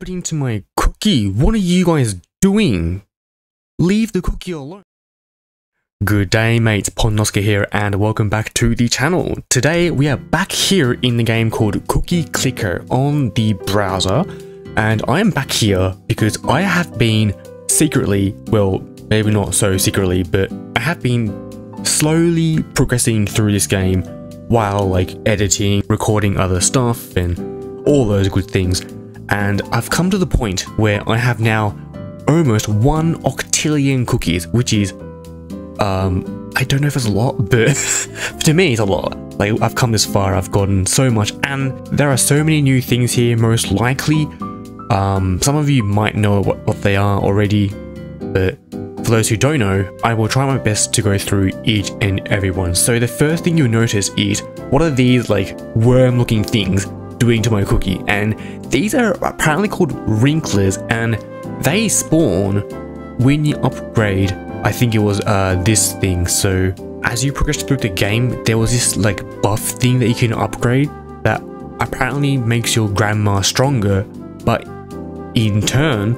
happening to my cookie? What are you guys doing? Leave the cookie alone. Good day mates, Pon Nosuke here and welcome back to the channel. Today we are back here in the game called Cookie Clicker on the browser and I am back here because I have been secretly, well maybe not so secretly, but I have been slowly progressing through this game while like editing, recording other stuff and all those good things. And I've come to the point where I have now almost one octillion cookies, which is, um, I don't know if it's a lot, but to me it's a lot. Like I've come this far, I've gotten so much, and there are so many new things here, most likely. Um, some of you might know what, what they are already, but for those who don't know, I will try my best to go through each and every one. So the first thing you'll notice is, what are these like worm looking things doing to my cookie? And these are apparently called wrinklers and they spawn when you upgrade, I think it was uh, this thing. So as you progress through the game, there was this like buff thing that you can upgrade that apparently makes your grandma stronger, but in turn,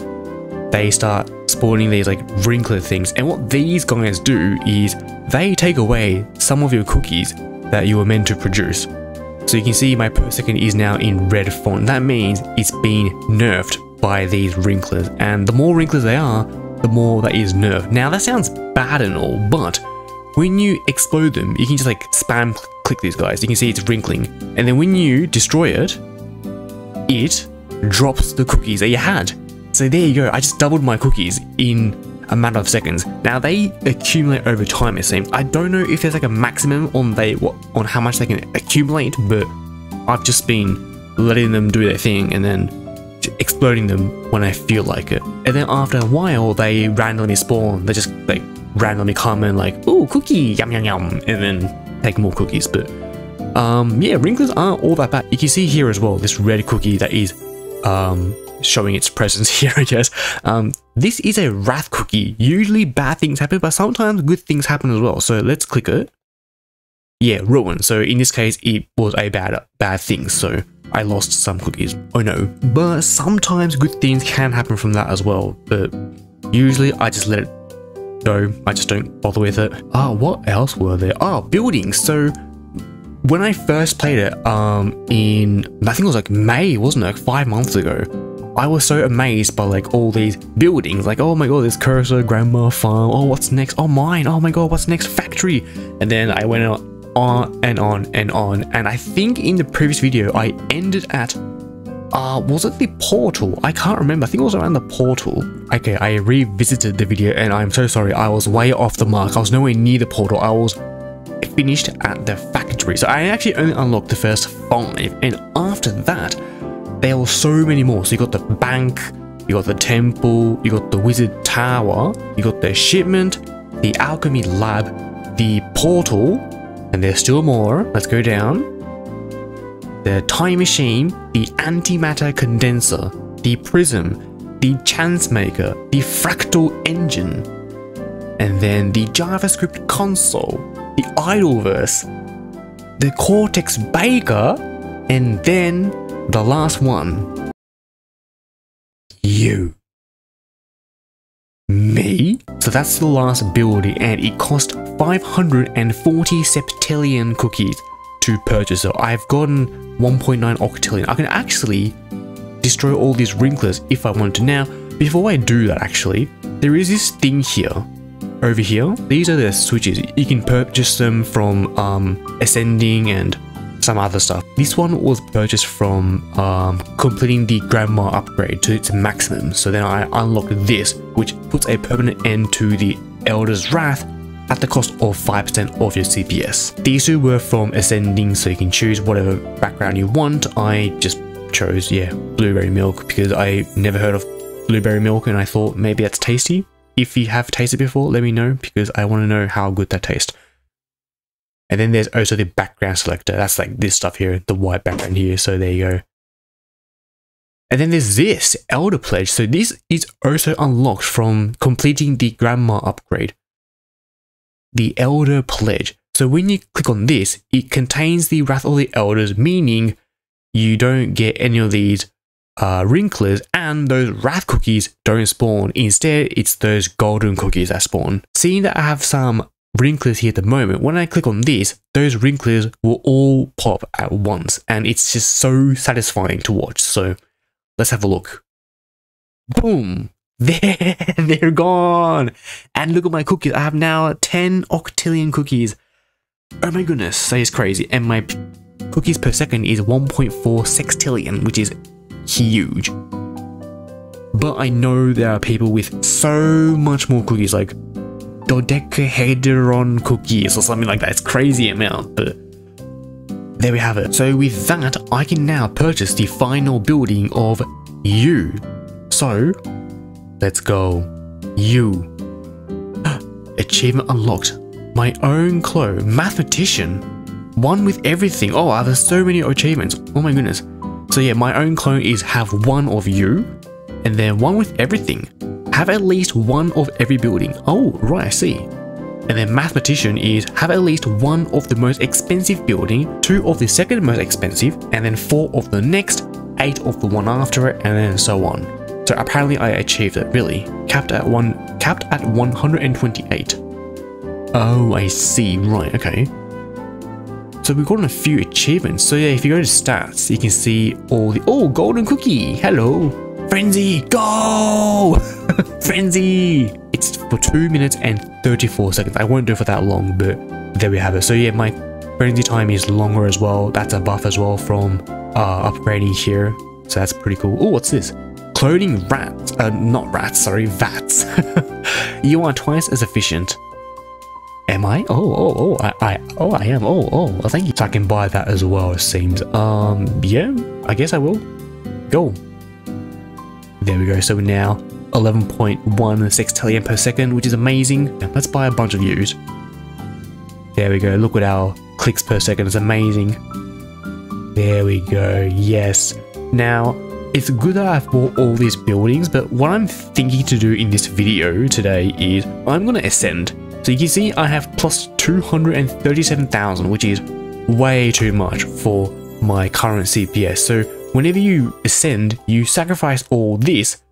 they start spawning these like wrinkler things. And what these guys do is they take away some of your cookies that you were meant to produce. So you can see my per second is now in red font. That means it's been nerfed by these wrinklers. And the more wrinklers they are, the more that is nerfed. Now that sounds bad and all, but when you explode them, you can just like spam click these guys. You can see it's wrinkling. And then when you destroy it, it drops the cookies that you had. So there you go, I just doubled my cookies in a matter of seconds. Now they accumulate over time it seems. I don't know if there's like a maximum on they what on how much they can accumulate, but I've just been letting them do their thing and then exploding them when I feel like it. And then after a while they randomly spawn, they just like randomly come and like, ooh, cookie, yum yum yum, and then take more cookies. But um yeah, wrinklers aren't all that bad. You can see here as well, this red cookie that is um showing its presence here, I guess. Um, this is a wrath cookie. Usually bad things happen, but sometimes good things happen as well. So let's click it. Yeah, ruin. So in this case, it was a bad bad thing. So I lost some cookies. Oh no. But sometimes good things can happen from that as well. But usually I just let it go. I just don't bother with it. Ah, oh, what else were there? Oh, buildings. So when I first played it, um, in I think it was like May, wasn't it? Like five months ago. I was so amazed by like all these buildings, like oh my god, this cursor, grandma farm, oh what's next, oh mine, oh my god, what's next, factory, and then I went on and on and on, and I think in the previous video I ended at, uh, was it the portal? I can't remember, I think it was around the portal. Okay, I revisited the video and I'm so sorry, I was way off the mark, I was nowhere near the portal, I was finished at the factory, so I actually only unlocked the first five, and after that, there were so many more. So you got the bank, you got the temple, you got the wizard tower, you got the shipment, the alchemy lab, the portal, and there's still more. Let's go down. The time machine, the antimatter condenser, the prism, the chance maker, the fractal engine, and then the JavaScript console, the Idleverse, the Cortex Baker, and then the last one. You. Me? So that's the last ability and it cost 540 septillion cookies to purchase So I've gotten 1.9 octillion. I can actually destroy all these wrinklers if I want to. Now, before I do that actually, there is this thing here. Over here, these are the switches. You can purchase them from um, ascending and some other stuff. This one was purchased from um, completing the grandma upgrade to its maximum. So then I unlocked this, which puts a permanent end to the Elder's Wrath at the cost of 5% of your CPS. These two were from Ascending, so you can choose whatever background you want. I just chose, yeah, blueberry milk because I never heard of blueberry milk and I thought maybe that's tasty. If you have tasted before, let me know because I want to know how good that tastes. And then there's also the background selector. That's like this stuff here, the white background here. So there you go. And then there's this Elder Pledge. So this is also unlocked from completing the Grandma upgrade. The Elder Pledge. So when you click on this, it contains the Wrath of the Elders, meaning you don't get any of these uh, wrinklers and those wrath cookies don't spawn. Instead, it's those golden cookies that spawn. Seeing that I have some wrinklers here at the moment, when I click on this, those wrinklers will all pop at once and it's just so satisfying to watch. So let's have a look. Boom! They're gone! And look at my cookies. I have now 10 octillion cookies. Oh my goodness, that is crazy. And my cookies per second is 1.4 sextillion, which is huge. But I know there are people with so much more cookies, like dodecahedron cookies or something like that. It's crazy amount, but there we have it. So with that, I can now purchase the final building of you. So, let's go. You. Achievement unlocked. My own clo. Mathematician. One with everything. Oh, I have so many achievements. Oh my goodness. So yeah, my own clone is have one of you, and then one with everything. Have at least one of every building. Oh, right, I see. And then mathematician is have at least one of the most expensive building, two of the second most expensive, and then four of the next, eight of the one after it, and then so on. So apparently I achieved it, really. Capped at one capped at 128. Oh, I see, right, okay. So we've gotten a few achievements. So yeah, if you go to stats, you can see all the- Oh, golden cookie! Hello! Frenzy! Go! Frenzy! It's for 2 minutes and 34 seconds. I won't do it for that long, but there we have it. So yeah, my frenzy time is longer as well. That's a buff as well from uh, upgrading here. So that's pretty cool. Oh, what's this? Cloning rats. Uh, not rats, sorry, vats. you are twice as efficient. Am I? Oh, oh, oh, I, I, oh, I am. Oh, oh, thank you. So I can buy that as well, it seems. Um, yeah, I guess I will. Go. There we go. So now 11.1 sextillion per second, which is amazing. Let's buy a bunch of views. There we go. Look at our clicks per second. It's amazing. There we go. Yes. Now, it's good that I've bought all these buildings, but what I'm thinking to do in this video today is I'm going to ascend. So you can see I have plus 237,000, which is way too much for my current CPS. So whenever you ascend, you sacrifice all this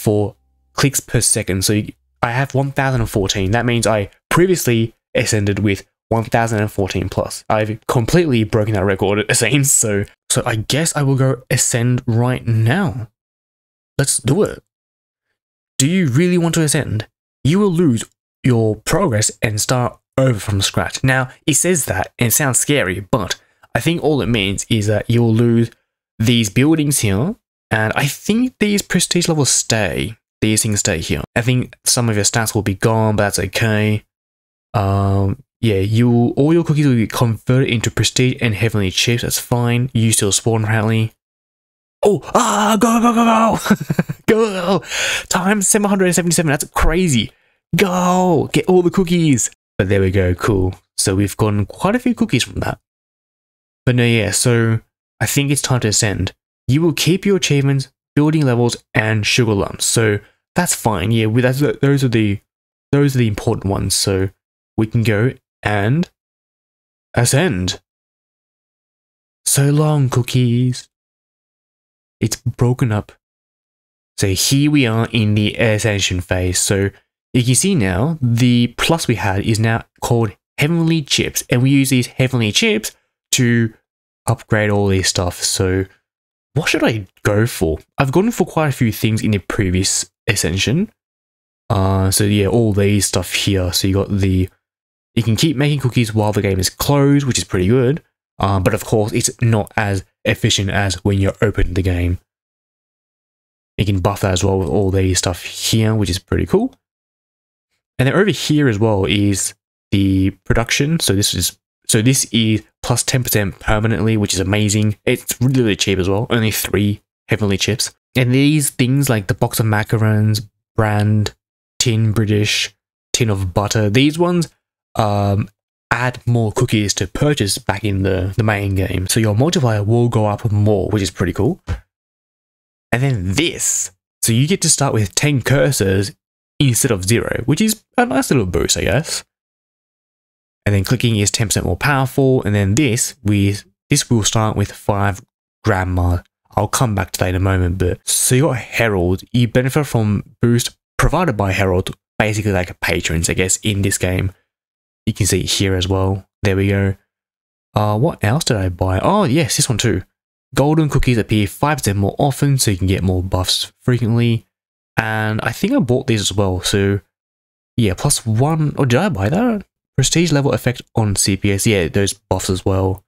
for clicks per second. So I have 1014. That means I previously ascended with 1014 plus. I've completely broken that record it seems. So, so I guess I will go ascend right now. Let's do it. Do you really want to ascend? You will lose your progress and start over from scratch. Now, it says that and it sounds scary, but I think all it means is that you'll lose these buildings here, and I think these prestige levels stay. These things stay here. I think some of your stats will be gone, but that's okay. Um, yeah, you all your cookies will be converted into prestige and heavenly chips. That's fine. You still spawn apparently. Oh, ah, go, go, go, go, go! Times 777. That's crazy. Go! Get all the cookies! But there we go, cool. So we've gotten quite a few cookies from that. But no, yeah, so I think it's time to ascend. You will keep your achievements, building levels, and sugar lumps. So that's fine. Yeah, with that, those are the those are the important ones. So we can go and ascend. So long, cookies. It's broken up. So here we are in the ascension phase. So you see now the plus we had is now called heavenly chips, and we use these heavenly chips to upgrade all these stuff. So what should I go for? I've gone for quite a few things in the previous ascension. Uh, so yeah, all these stuff here. So you got the, you can keep making cookies while the game is closed, which is pretty good. Uh, but of course, it's not as efficient as when you open the game. You can buff that as well with all these stuff here, which is pretty cool. And then over here as well is the production. So this is so this is plus 10% permanently, which is amazing. It's really, really cheap as well. Only three heavenly chips. And these things like the box of macarons, brand, tin British, tin of butter, these ones um, add more cookies to purchase back in the, the main game. So your multiplier will go up more, which is pretty cool. And then this. So you get to start with 10 cursors instead of zero, which is a nice little boost, I guess. And then clicking is 10% more powerful. And then this, we this will start with five grandma. I'll come back to that in a moment. But so you got Herald. You benefit from boost provided by Herald, basically like a patrons, I guess, in this game. You can see it here as well. There we go. Uh, what else did I buy? Oh, yes, this one too. Golden cookies appear 5% more often, so you can get more buffs frequently. And I think I bought these as well, so yeah, plus one. Or oh, did I buy that? Prestige level effect on CPS. Yeah, those buffs as well.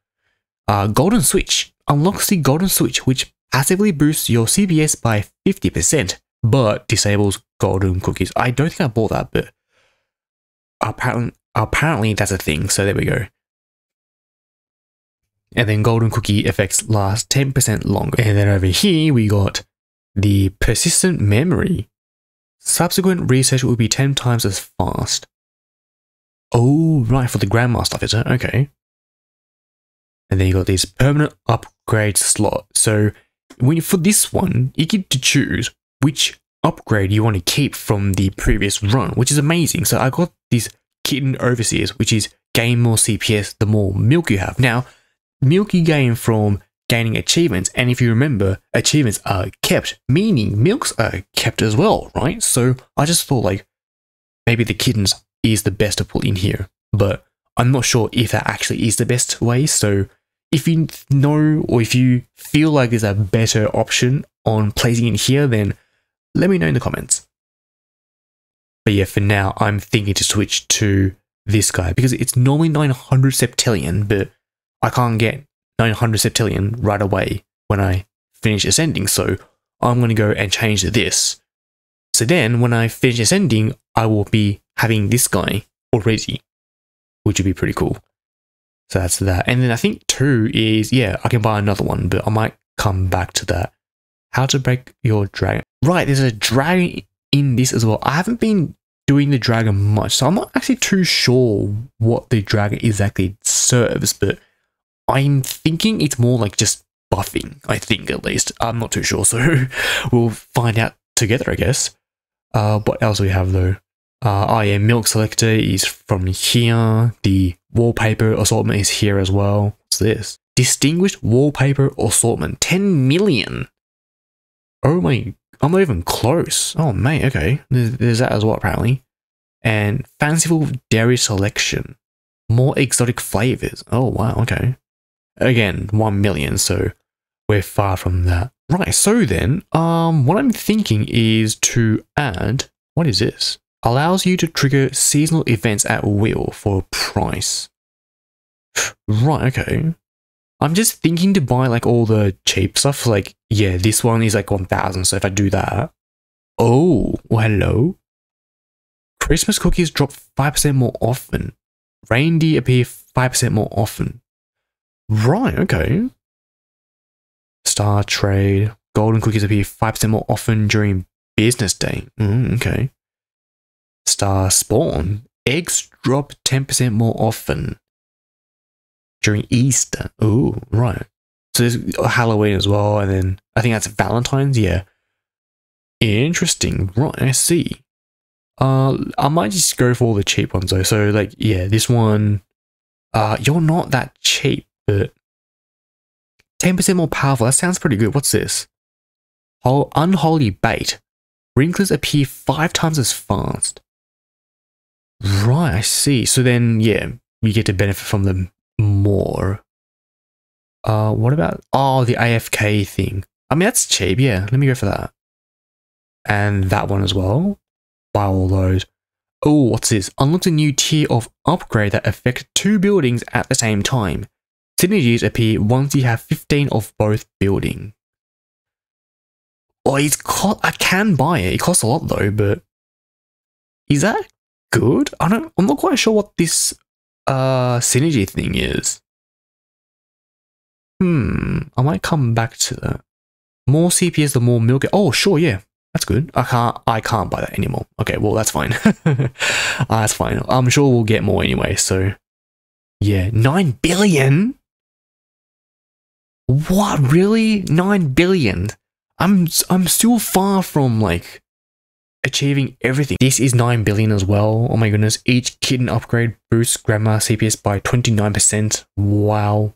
Uh, Golden Switch unlocks the Golden Switch, which passively boosts your CPS by 50%, but disables Golden Cookies. I don't think I bought that, but apparently, apparently that's a thing, so there we go. And then Golden Cookie effects last 10% longer. And then over here, we got the Persistent Memory. Subsequent research will be 10 times as fast. Oh, right, for the Grandma stuff, is it? Okay. And then you got this permanent upgrade slot. So when for this one, you get to choose which upgrade you want to keep from the previous run, which is amazing. So I got this Kitten Overseers, which is gain more CPS the more milk you have. Now, milk you gain from gaining achievements, and if you remember, achievements are kept, meaning milks are kept as well, right? So I just thought like maybe the kittens is the best to put in here, but I'm not sure if that actually is the best way. So if you know or if you feel like there's a better option on placing it here, then let me know in the comments. But yeah, for now, I'm thinking to switch to this guy because it's normally 900 septillion, but I can't get 900 septillion right away when I finish ascending. So I'm going to go and change this. So then when I finish ascending, I will be having this guy already, which would be pretty cool. So that's that. And then I think two is, yeah, I can buy another one, but I might come back to that. How to bake your dragon. Right, there's a dragon in this as well. I haven't been doing the dragon much, so I'm not actually too sure what the dragon exactly serves, but I'm thinking it's more like just buffing, I think at least. I'm not too sure, so we'll find out together, I guess. Uh, what else we have though? Uh, oh yeah, milk selector is from here. The wallpaper assortment is here as well. What's this? Distinguished wallpaper assortment, 10 million. Oh my, I'm not even close. Oh mate, okay. There's, there's that as well apparently. And fanciful dairy selection. More exotic flavors. Oh wow, okay. Again, 1 million, so we're far from that. Right, so then, um, what I'm thinking is to add, what is this? Allows you to trigger seasonal events at will for a price. Right, okay. I'm just thinking to buy like all the cheap stuff, like, yeah, this one is like 1000, so if I do that. Oh, well, hello. Christmas cookies drop 5% more often. Reindeer appear 5% more often. Right, okay. Star Trade. Golden cookies appear 5% more often during business day. Mm, okay. Star Spawn. Eggs drop 10% more often during Easter. Oh, right. So there's Halloween as well, and then I think that's Valentine's. Yeah. Interesting. Right, I see. Uh, I might just go for all the cheap ones though. So like, yeah, this one. Uh, you're not that cheap but 10% more powerful. That sounds pretty good. What's this? Oh, unholy bait. Wrinklers appear five times as fast. Right, I see. So then, yeah, you get to benefit from them more. Uh, what about, oh, the AFK thing. I mean, that's cheap. Yeah, let me go for that. And that one as well. Buy all those. Oh, what's this? Unlocks a new tier of upgrade that affect two buildings at the same time. Synergies appear once you have 15 of both building. Oh, it's co I can buy it. It costs a lot though, but is that good? I don't. I'm not quite sure what this uh synergy thing is. Hmm. I might come back to that. More CPS, the more milk. Oh, sure, yeah. That's good. I can't. I can't buy that anymore. Okay, well that's fine. uh, that's fine. I'm sure we'll get more anyway. So, yeah, nine billion. What really? 9 billion? I'm I'm still far from like achieving everything. This is 9 billion as well. Oh my goodness. Each kitten upgrade boosts grandma CPS by 29%. Wow.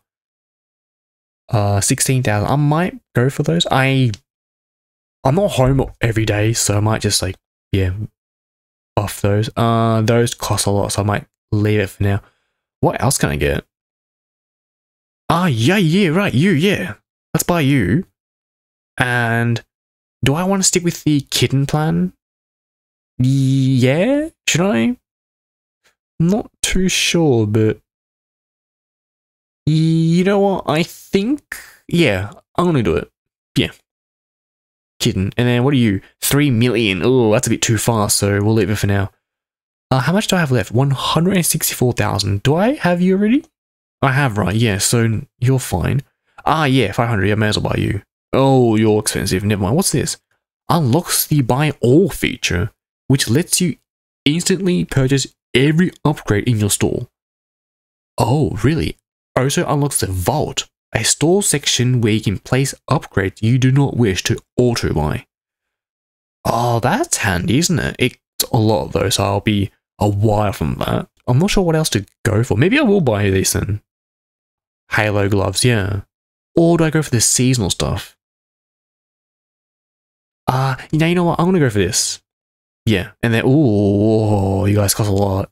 Uh, 16,000. I might go for those. I, I'm not home every day, so I might just like, yeah, buff those. Uh, those cost a lot, so I might leave it for now. What else can I get? Ah, yeah, yeah, right, you, yeah. Let's buy you. And do I want to stick with the kitten plan? Yeah, should I? Not too sure, but you know what? I think yeah, I'm gonna do it. Yeah, kitten. And then what are you? Three million. Oh, that's a bit too fast. So we'll leave it for now. Uh, how much do I have left? One hundred and sixty-four thousand. Do I have you already? I have, right? Yeah. So you're fine. Ah, yeah, five hundred. I may as well buy you. Oh, you're expensive. Never mind. What's this? Unlocks the buy all feature, which lets you instantly purchase every upgrade in your store. Oh, really? Also unlocks the vault, a store section where you can place upgrades you do not wish to auto buy. Oh, that's handy, isn't it? It's a lot those, so I'll be a while from that. I'm not sure what else to go for. Maybe I will buy these then. Halo gloves, yeah. Or do I go for the seasonal stuff? Ah, uh, you know, you know what? I'm gonna go for this. Yeah, and then oh, you guys cost a lot.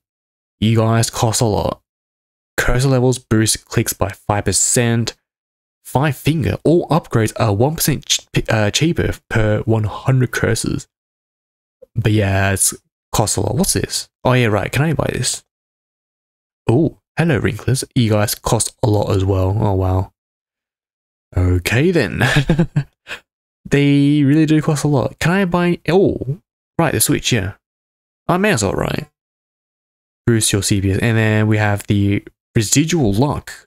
You guys cost a lot. Cursor levels boost clicks by five percent. Five finger. All upgrades are one percent ch uh, cheaper per 100 cursors. But yeah, it's cost a lot. What's this? Oh yeah, right. Can I buy this? Oh, hello, wrinklers. You guys cost a lot as well. Oh wow. Okay then. They really do cost a lot. Can I buy... Oh, right, the Switch, yeah. I may as well, right? Boost your CPS. And then we have the residual luck.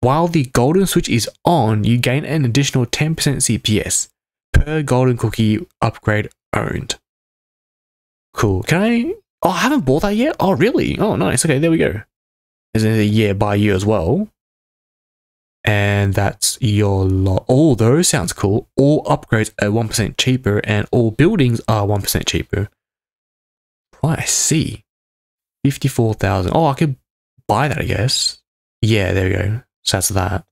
While the golden switch is on, you gain an additional 10% CPS per golden cookie upgrade owned. Cool. Can I... Oh, I haven't bought that yet? Oh, really? Oh, nice. Okay, there we go. There's a year by year as well and that's your lot. All those sounds cool. All upgrades are 1% cheaper and all buildings are 1% cheaper. I see. 54,000. Oh, I could buy that, I guess. Yeah, there we go. So that's that.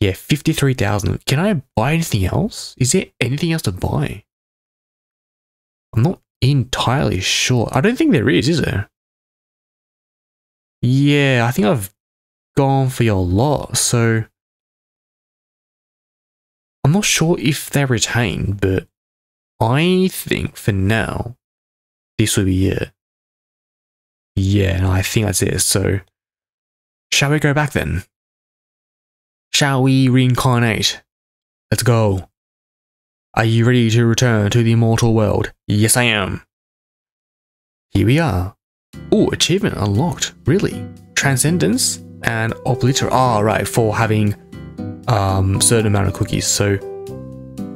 Yeah, 53,000. Can I buy anything else? Is there anything else to buy? I'm not entirely sure. I don't think there is, is there? Yeah, I think I've gone for your lot, so I'm not sure if they're retained, but I think for now, this will be it. Yeah, I think that's it. So, shall we go back then? Shall we reincarnate? Let's go. Are you ready to return to the immortal world? Yes, I am. Here we are. Oh, achievement unlocked. Really? Transcendence? And obliterate ah right for having um certain amount of cookies. So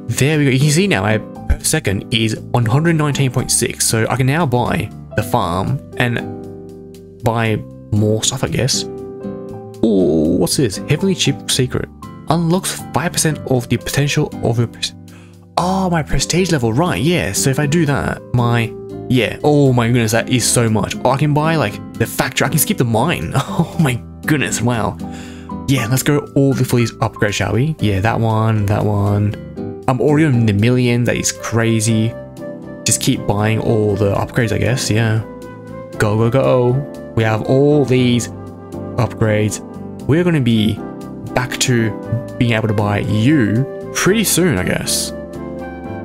there we go. You can see now my per second is 119.6 so I can now buy the farm and buy more stuff I guess. Oh what's this? Heavenly chip secret. Unlocks 5% of the potential of your oh my prestige level. Right yeah. So if I do that my yeah. Oh my goodness that is so much. Oh, I can buy like the factory. I can skip the mine. Oh my goodness, wow. Yeah, let's go all for these upgrades, shall we? Yeah, that one, that one. I'm already in the million, that is crazy. Just keep buying all the upgrades, I guess, yeah. Go, go, go. We have all these upgrades. We're going to be back to being able to buy you pretty soon, I guess.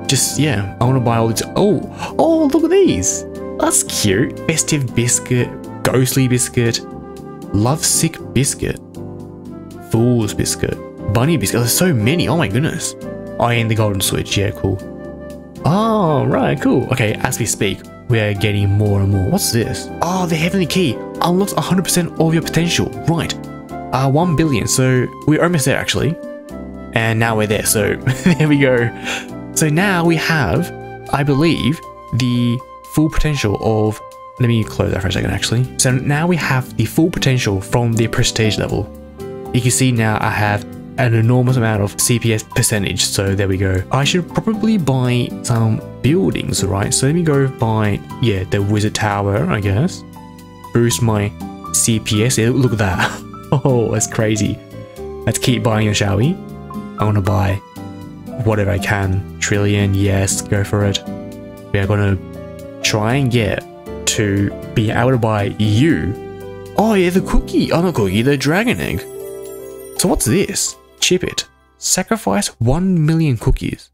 Just, yeah, I want to buy all these. Oh, oh, look at these. That's cute. Festive biscuit, ghostly biscuit, Lovesick Biscuit, Fool's Biscuit, Bunny Biscuit. There's so many. Oh my goodness. I am the Golden Switch. Yeah, cool. Oh, right, cool. Okay, as we speak, we're getting more and more. What's this? Oh, the Heavenly Key unlocks 100% of your potential. Right. Uh, 1 billion. So we're almost there, actually. And now we're there. So there we go. So now we have, I believe, the full potential of let me close that for a second actually. So now we have the full potential from the prestige level. You can see now I have an enormous amount of CPS percentage, so there we go. I should probably buy some buildings, right? So let me go buy, yeah, the wizard tower, I guess. Boost my CPS, yeah, look at that. oh, that's crazy. Let's keep buying, it, shall we? I want to buy whatever I can. Trillion, yes, go for it. We are going to try and get to be able to buy you. Oh yeah, the cookie. Oh, not cookie, the dragon egg. So what's this? Chip it. Sacrifice 1 million cookies.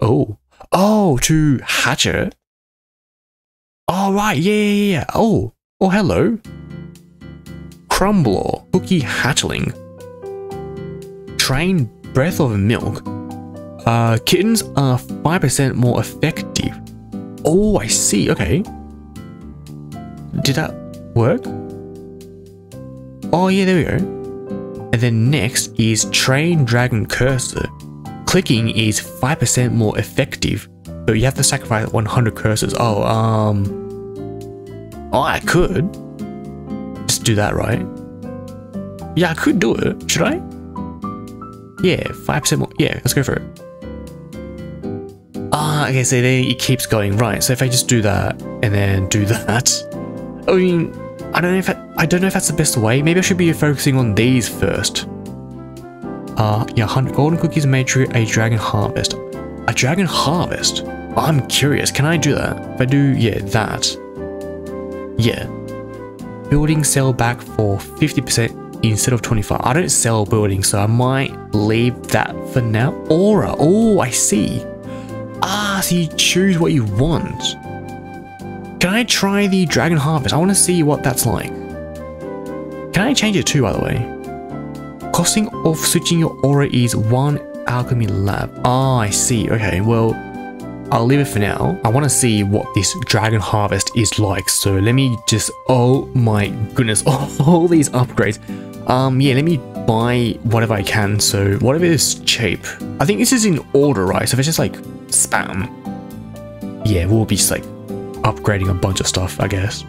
Oh. Oh, to hatch it? Oh, right. Yeah, yeah, yeah. Oh. Oh, hello. Krumblor. Cookie hatchling. Train breath of milk. Uh, kittens are 5% more effective. Oh, I see. Okay. Did that work? Oh, yeah, there we go. And then next is Train Dragon Cursor. Clicking is 5% more effective, but you have to sacrifice 100 cursors. Oh, um... Oh, I could. Just do that, right? Yeah, I could do it. Should I? Yeah, 5% more. Yeah, let's go for it. Ah, okay, so then it keeps going. Right, so if I just do that, and then do that... I mean, I don't know if I, I don't know if that's the best way. Maybe I should be focusing on these first. Uh, yeah, 100 golden cookies made through a dragon harvest. A dragon harvest? I'm curious, can I do that? If I do, yeah, that. Yeah. Building sell back for 50% instead of 25. I don't sell buildings, so I might leave that for now. Aura, oh, I see. Ah, so you choose what you want. Can I try the Dragon Harvest? I want to see what that's like. Can I change it too, by the way? Costing of switching your aura is one alchemy lab. Ah, I see. Okay, well, I'll leave it for now. I want to see what this Dragon Harvest is like. So let me just, oh my goodness, all these upgrades. Um, yeah, let me buy whatever I can. So whatever is cheap. I think this is in order, right? So if it's just like spam, yeah, we'll be just like upgrading a bunch of stuff, I guess.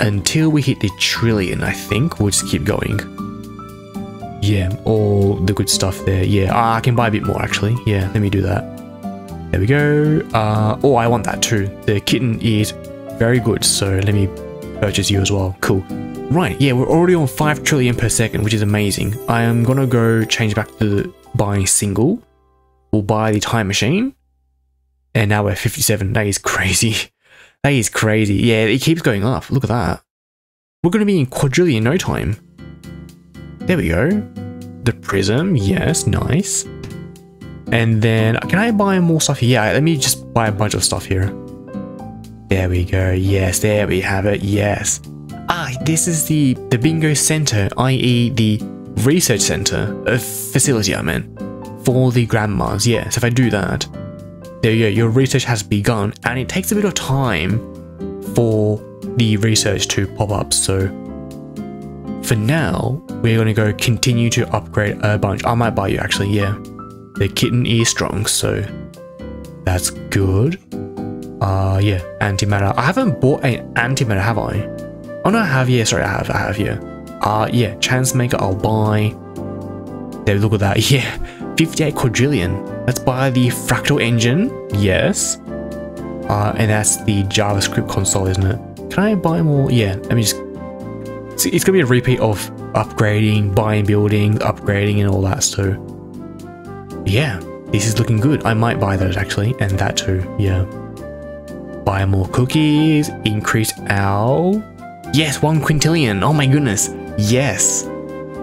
Until we hit the trillion, I think. We'll just keep going. Yeah, all the good stuff there. Yeah, ah, I can buy a bit more, actually. Yeah, let me do that. There we go. Uh, oh, I want that too. The kitten is very good, so let me purchase you as well. Cool. Right, yeah, we're already on 5 trillion per second, which is amazing. I am gonna go change back to buying single. We'll buy the time machine. And now we're 57. That is crazy. That is crazy. Yeah, it keeps going up. Look at that. We're going to be in quadrillion no time. There we go. The prism. Yes, nice. And then, can I buy more stuff here? Yeah, let me just buy a bunch of stuff here. There we go. Yes, there we have it. Yes. Ah, this is the, the bingo center, i.e. the research center, a facility I meant, for the grandmas. Yeah, so if I do that, there go, your research has begun and it takes a bit of time for the research to pop up. So for now, we're going to go continue to upgrade a bunch. I might buy you actually, yeah. The kitten is strong, so that's good. Uh, yeah, antimatter. I haven't bought an antimatter, have I? Oh no, I have, yeah, sorry, I have, I have, yeah. Uh, yeah, chance maker, I'll buy. There, look at that, yeah. 58 quadrillion. Let's buy the Fractal engine. Yes. Uh, and that's the JavaScript console, isn't it? Can I buy more? Yeah, let me just... It's going to be a repeat of upgrading, buying buildings, upgrading and all that, so... Yeah, this is looking good. I might buy those actually, and that too, yeah. Buy more cookies, increase our... Yes, one quintillion. Oh my goodness. Yes.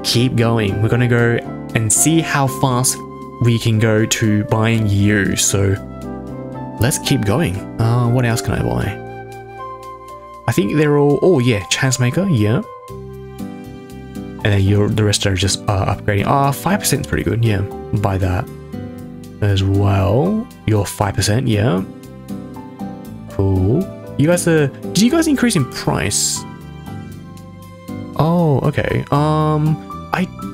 Keep going. We're going to go and see how fast we can go to buying you. So let's keep going. Uh, what else can I buy? I think they're all, oh yeah, chance maker, yeah. And then your, the rest are just uh, upgrading. Ah, uh, 5% is pretty good, yeah. Buy that as well. Your 5%, yeah. Cool. You guys are, did you guys increase in price? Oh, okay. Um,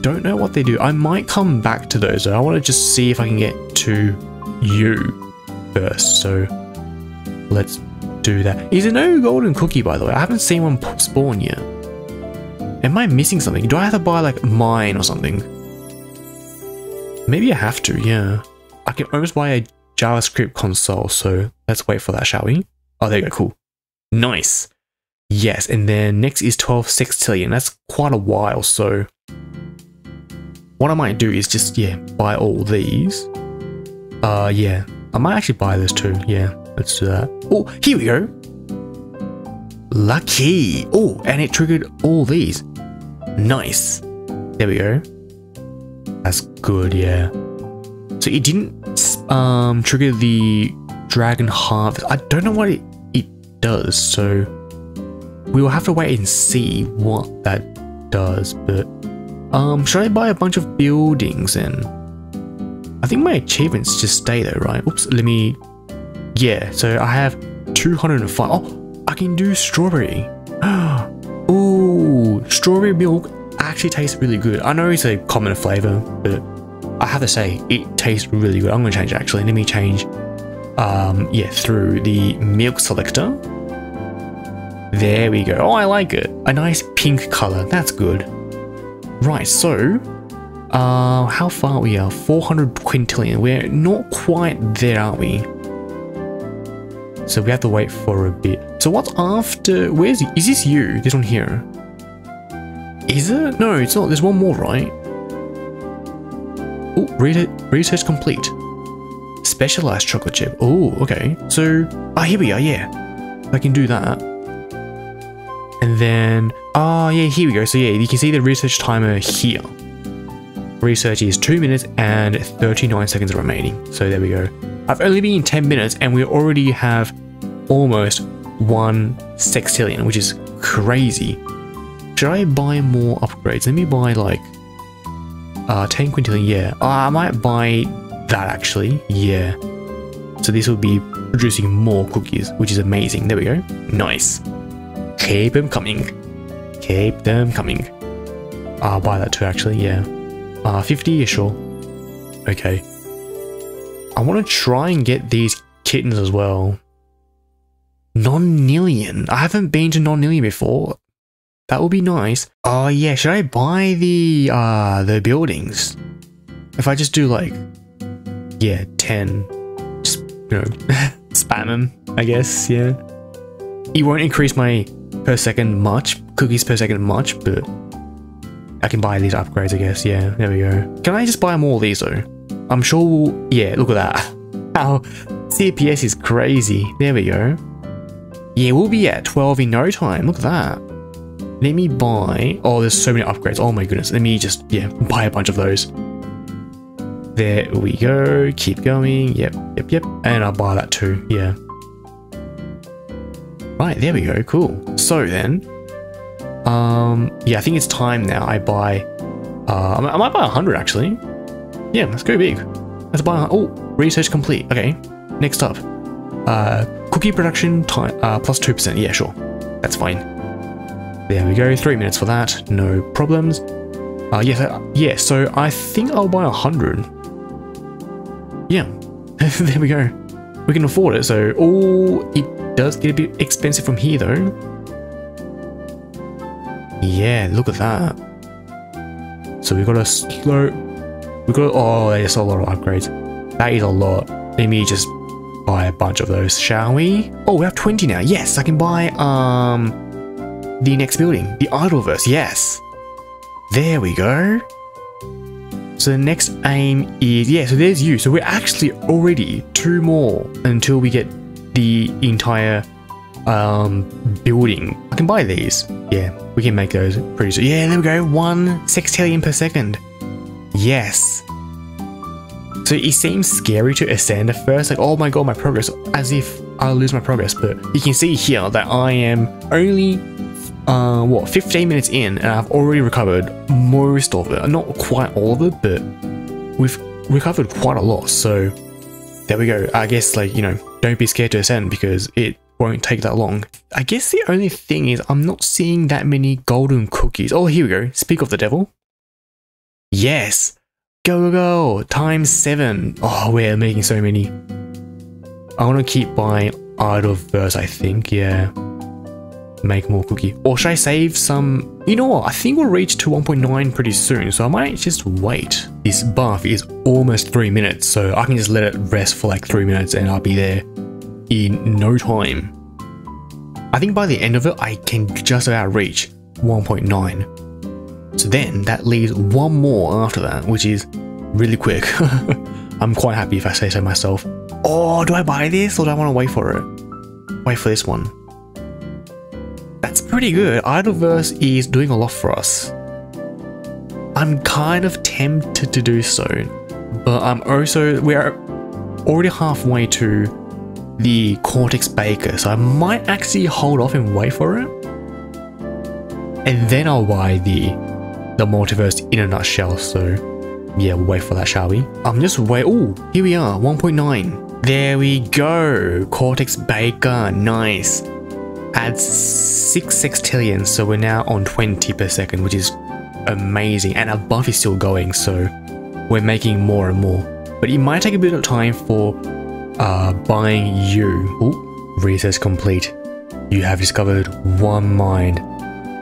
don't know what they do. I might come back to those. I want to just see if I can get to you first. So let's do that. Is there no golden cookie, by the way? I haven't seen one spawn yet. Am I missing something? Do I have to buy like mine or something? Maybe I have to, yeah. I can almost buy a JavaScript console, so let's wait for that, shall we? Oh, there you go, cool. Nice. Yes, and then next is 12 sextillion. That's quite a while, so what I might do is just, yeah, buy all these. Uh, yeah, I might actually buy this too. Yeah, let's do that. Oh, here we go. Lucky. Oh, and it triggered all these. Nice. There we go. That's good, yeah. So it didn't um, trigger the dragon harvest. I don't know what it, it does, so we will have to wait and see what that does. But um, should I buy a bunch of buildings and I think my achievements just stay there, right? Oops, let me. Yeah, so I have 205. Oh, I can do strawberry. Ooh, strawberry milk actually tastes really good. I know it's a common flavor, but I have to say it tastes really good. I'm gonna change it actually. Let me change. Um, yeah, through the milk selector. There we go. Oh, I like it. A nice pink color. That's good. Right, so uh, how far we are? 400 quintillion. We're not quite there, are we? So we have to wait for a bit. So what's after? Where's is this you? This one here? Is it? No, it's not. There's one more, right? Oh, research, research complete. Specialized chocolate chip. Oh, okay. So, ah, here we are. Yeah, I can do that. And then, oh, yeah, here we go. So yeah, you can see the research timer here. Research is 2 minutes and 39 seconds remaining. So there we go. I've only been 10 minutes and we already have almost 1 sextillion, which is crazy. Should I buy more upgrades? Let me buy like uh, 10 quintillion, yeah. Uh, I might buy that actually, yeah. So this will be producing more cookies, which is amazing. There we go. Nice. Keep them coming. Keep them coming. I'll buy that too actually, yeah. Uh, 50, yeah, sure. Okay. I want to try and get these kittens as well. Nonillion. I haven't been to Nonillion before. That would be nice. Oh yeah, should I buy the uh the buildings? If I just do like yeah, 10 just you know spam them, I guess, yeah. It won't increase my per second much, cookies per second much, but I can buy these upgrades, I guess. Yeah, there we go. Can I just buy more of these though? I'm sure we'll... Yeah, look at that. Our CPS is crazy. There we go. Yeah, we'll be at 12 in no time. Look at that. Let me buy... Oh, there's so many upgrades. Oh my goodness. Let me just, yeah, buy a bunch of those. There we go. Keep going. Yep, yep, yep. And I'll buy that too. Yeah. Right, there we go. Cool. So then, um, yeah, I think it's time now. I buy. Uh, I might buy a hundred actually. Yeah, let's go big. Let's buy. Oh, research complete. Okay. Next up, uh, cookie production time uh, plus two percent. Yeah, sure. That's fine. There we go. Three minutes for that. No problems. Uh, yeah, yeah. So I think I'll buy a hundred. Yeah. there we go. We can afford it. So, oh, it does get a bit expensive from here though. Yeah, look at that. So we got a slow... We got... Oh, there's a lot of upgrades. That is a lot. Let me just buy a bunch of those, shall we? Oh, we have 20 now. Yes, I can buy, um... The next building. The Idleverse, yes. There we go. So the next aim is... Yeah, so there's you. So we're actually already two more until we get the entire um, building. I can buy these. Yeah, we can make those pretty soon. Yeah, there we go. One sextillion per second. Yes. So it seems scary to ascend at first, like, oh my god, my progress, as if I'll lose my progress. But you can see here that I am only, uh, what, 15 minutes in, and I've already recovered most of it. Not quite all of it, but we've recovered quite a lot. So there we go. I guess, like, you know, don't be scared to ascend because it won't take that long. I guess the only thing is I'm not seeing that many golden cookies. Oh, here we go. Speak of the devil. Yes. Go, go, go. Times seven. Oh, we're making so many. I want to keep buying Idleverse, I think. Yeah. Make more cookie. Or should I save some? You know what? I think we'll reach to 1.9 pretty soon. So I might just wait. This buff is almost three minutes. So I can just let it rest for like three minutes and I'll be there in no time. I think by the end of it, I can just about reach 1.9. So then that leaves one more after that, which is really quick. I'm quite happy if I say so myself. Oh, do I buy this or do I want to wait for it? Wait for this one. That's pretty good. Idleverse is doing a lot for us. I'm kind of tempted to do so, but I'm also, we're already halfway to the Cortex Baker, so I might actually hold off and wait for it. And then I'll buy the, the Multiverse in a nutshell, so yeah, we'll wait for that, shall we? I'm just wait, oh, here we are, 1.9. There we go, Cortex Baker, nice. Adds 6 sextillion, so we're now on 20 per second, which is amazing. And our buff is still going, so we're making more and more. But it might take a bit of time for uh, buying you. Ooh, research complete. You have discovered one mind.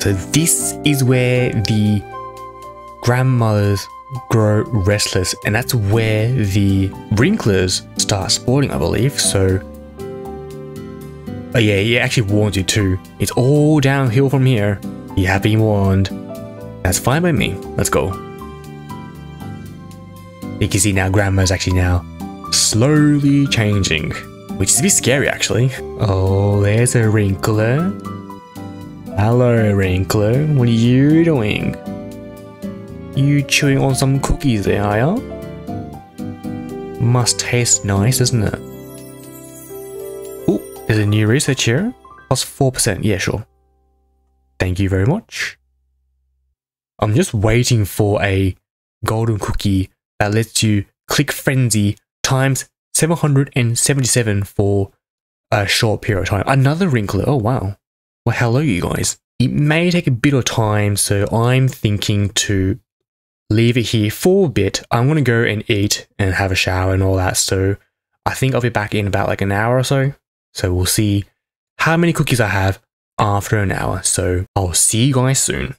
So this is where the grandmothers grow restless and that's where the wrinklers start spawning I believe so oh yeah it actually warns you too it's all downhill from here you have been warned that's fine by me let's go you can see now grandma's actually now slowly changing, which is a bit scary actually. Oh, there's a wrinkler. Hello, wrinkler. What are you doing? You chewing on some cookies there, are ya? Must taste nice, doesn't it? Oh, there's a new research here. Plus 4%. Yeah, sure. Thank you very much. I'm just waiting for a golden cookie that lets you click frenzy times 777 for a short period of time. Another wrinkler. Oh, wow. Well, hello, you guys. It may take a bit of time, so I'm thinking to leave it here for a bit. I'm going to go and eat and have a shower and all that. So I think I'll be back in about like an hour or so. So we'll see how many cookies I have after an hour. So I'll see you guys soon.